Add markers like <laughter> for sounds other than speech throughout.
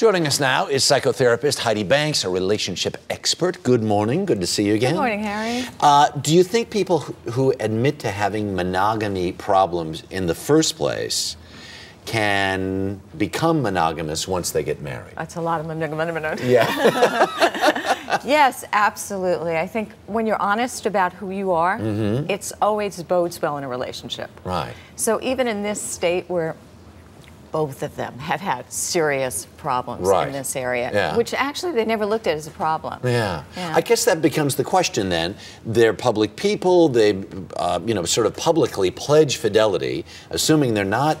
Joining us now is psychotherapist Heide Banks, a relationship expert. Good morning. Good to see you again. Good morning, Harry. Uh, do you think people who, who admit to having monogamy problems in the first place can become monogamous once they get married? That's a lot of monogamy. Yeah. <laughs> yes, absolutely. I think when you're honest about who you are, it's always bodes well in a relationship. right. So even in this state where both of them have had serious problems Right. in this area, Yeah. which actually they never looked at as a problem. Yeah. Yeah. I guess that becomes the question then. They're public people. They, uh, you know, sort of publicly pledge fidelity, assuming they're not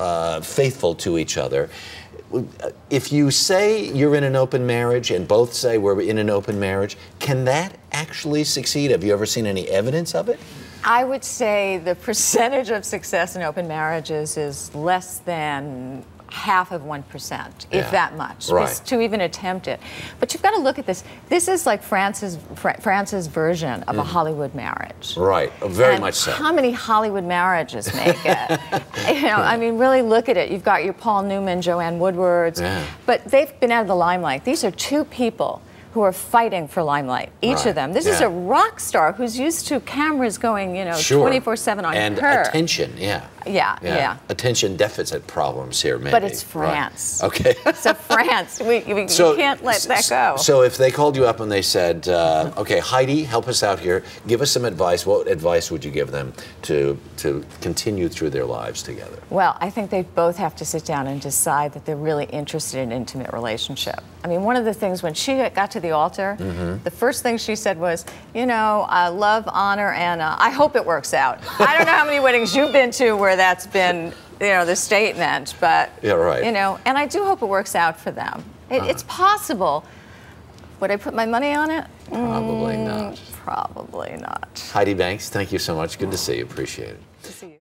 uh, faithful to each other. If you say you're in an open marriage and both say we're in an open marriage, can that actually succeed? Have you ever seen any evidence of it? I would say the percentage of success in open marriages is less than half of 1%, Yeah. if that much, Right. to even attempt it. But you've got to look at this. This is like France's, Fr- France's version of a mm. Hollywood marriage. Right. Oh, Very And much so. How many Hollywood marriages make it? <laughs> you know, I mean, really look at it. You've got your Paul Newman, Joanne Woodwards, Yeah. but they've been out of the limelight. These are two people who are fighting for limelight, each Right. of them. This is a rock star who's used to cameras going, you know, Sure. 24/7 on and her. attention, yeah. Yeah, yeah. Attention deficit problems here, maybe. But it's Right. France. Okay. <laughs> So France, we, we <laughs> So- can't let that go. So if they called you up and they said, uh, "Okay, Heide, help us out here. Give us some advice. What advice would you give them to to continue through their lives together?" Well, I think they both have to sit down and decide that they're really interested in an intimate relationship. I mean, one of the things when she got to the altar, Mm-hmm. the first thing she said was, you know, uh, love, honor, and uh, I hope it works out. I don't know how many weddings you've been to where that's been, you know, the statement, but, Yeah, right. Uh-huh. you know, and I do hope it works out for them. It, It's possible. Would I put my money on it? Probably Mm, not. Probably not. Heide Banks, thank you so much. Good to see you. Appreciate it.